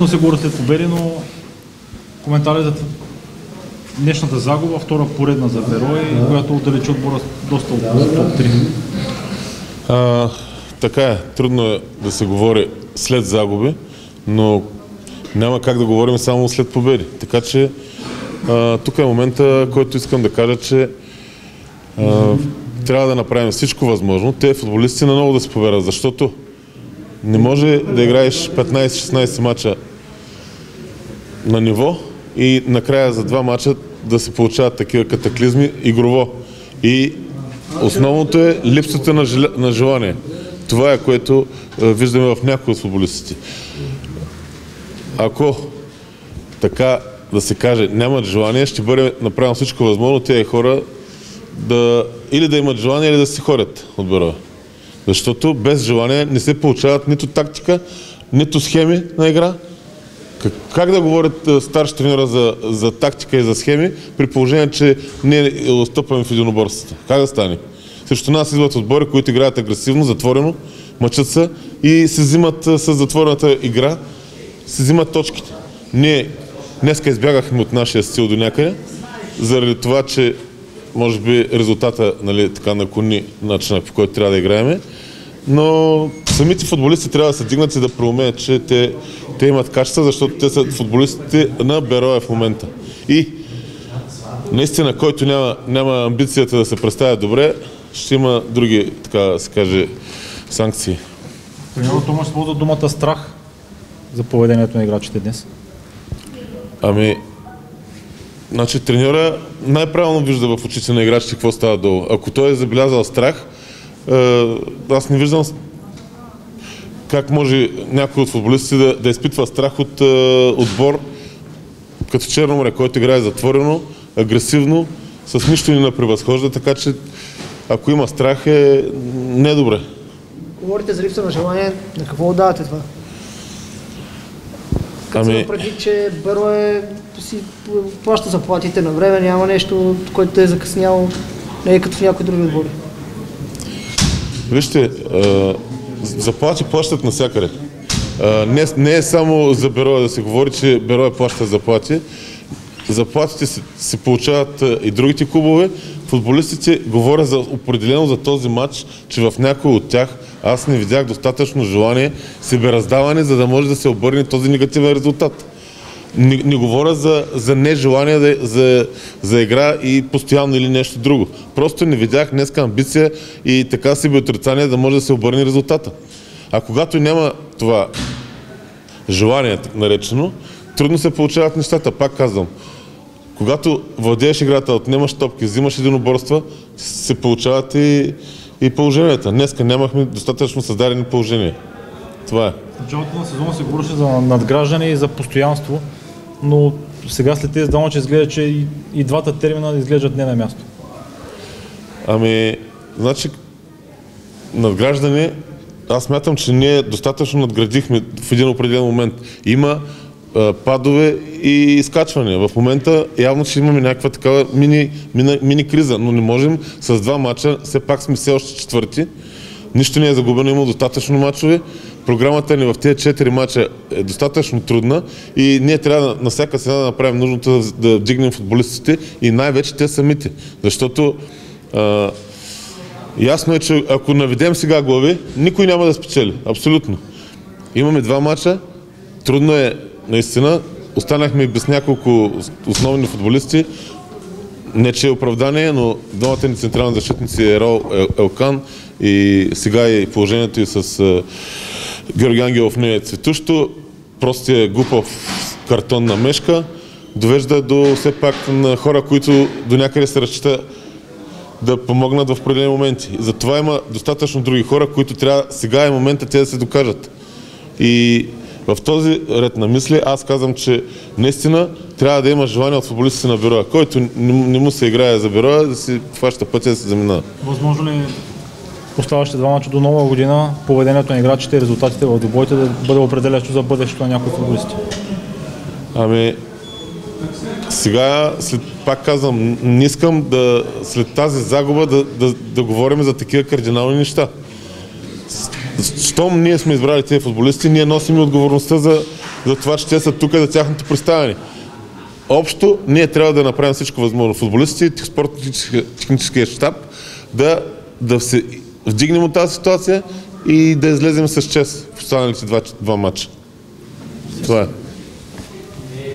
Но се говори след победи, но коментари за днешната загуба, втора поредна за Берой, която отдалечи отбора доста от топ 3. А, така е, трудно е да се говори след загуби, но няма как да говорим само след победи. Така че а, тук е момента, който искам да кажа, че а, трябва да направим всичко възможно. Те футболисти на ново да се поверят, защото не може да играеш 15-16 мача на ниво и накрая за два мача да се получават такива катаклизми игрово. И основното е липсата на, жел... на желание. Това е което е, виждаме в някои от футболистите. Ако така да се каже, нямат желание, ще бъде направено всичко възможно тези хора да или да имат желание, или да си ходят от бюро. Защото без желание не се получават нито тактика, нито схеми на игра. Как, как да говорят старши тренера за, за тактика и за схеми, при положение, че ние стъпваме в единоборствата? Как да стане? Срещу нас идват отбори, които играят агресивно, затворено, мъчат се и се взимат с затворената игра, се взимат точките. Ние днеска избягахме от нашия стил до някъде, заради това, че може би резултата нали, така наклони начина, по който трябва да играеме. Но самите футболисти трябва да се дигнат и да проумеят, че те, те имат качества, защото те са футболистите на Бероя в момента. И наистина, който няма, няма амбицията да се представя добре, ще има други, така да се каже, санкции. Примерно Томаш използва думата страх за поведението на играчите днес. Ами, значи треньора най-правилно вижда в очите на играчите какво става долу. Ако той е забелязал страх, аз не виждам как може някой от футболистите да, да изпитва страх от е, отбор като Черноморе, който играе затворено, агресивно, с нищо ни не превъзхожда, така че ако има страх е недобре. Говорите за липса на желание, на какво отдавате това? Като Ами- преди, че Беро е, си плаща заплатите на време, няма нещо, което е закъсняло, не е като в някои други отбори. Вижте, заплати плащат навсякъде. Не, не е само за Бероя да се говори, че Бероя плаща заплати. Заплатите се, се получават и другите клубове. Футболистите говоря за, определено за този матч, че в някой от тях аз не видях достатъчно желание, себераздаване, за да може да се обърне този негативен резултат. Не, не говоря за, за нежелание за, за, за игра и постоянно или нещо друго. Просто не видях днеска амбиция и така себе отрицание да може да се обърне резултата. А когато няма това желание, наречено, трудно се получават нещата. Пак казвам, когато владееш играта, отнемаш топки, взимаш единоборства, се получават и, и положенията. Днеска нямахме достатъчно създадени положения. Това е. В началото на сезона се говореше за надграждане и за постоянство, но сега след тези че изглежда, че и, и двата термина изглеждат не на място. Ами, значи, надграждане, аз мятам, че ние достатъчно надградихме в един определен момент. Има а, падове и изкачвания. В момента явно, че имаме някаква такава мини, мини, мини криза, но не можем с два мача, все пак сме все още четвърти. Нищо не е загубено, има достатъчно мачове. Програмата ни в тези 4 мача е достатъчно трудна и ние трябва на всяка цена да направим нужното да, да вдигнем футболистите и най-вече те самите. Защото а, ясно е, че ако наведем сега глави, никой няма да спечели. Абсолютно. Имаме два мача, трудно е наистина. Останахме без няколко основни футболисти. Не, че е оправдание, но двамата ни централни защитници е Ерол Ел- Елкан и сега и положението и с Георги Ангелов не е цветущо. Простия глупав картон на мешка довежда до все пак на хора, които до някъде се разчита да помогнат в определени моменти. Затова има достатъчно други хора, които трябва сега е момента те да се докажат. И в този ред на мисли аз казвам, че наистина трябва да има желание от футболистите на бюроя. Който не, му се играе за бюроя, да си хваща пътя да се заминава. Възможно ли оставащите два мача до нова година поведението на играчите и резултатите в добойте да бъде определящо за бъдещето на някои футболисти? Ами, сега, след, пак казвам, не искам да след тази загуба да, да, да говорим за такива кардинални неща. Щом ние сме избрали тези футболисти, ние носим отговорността за, за това, че те са тук за тяхното представяне. Общо, ние трябва да направим всичко възможно. Футболистите и спортно-техническия щаб да, да се вдигнем от тази ситуация и да излезем с чест в останалите два, два матча. Това е.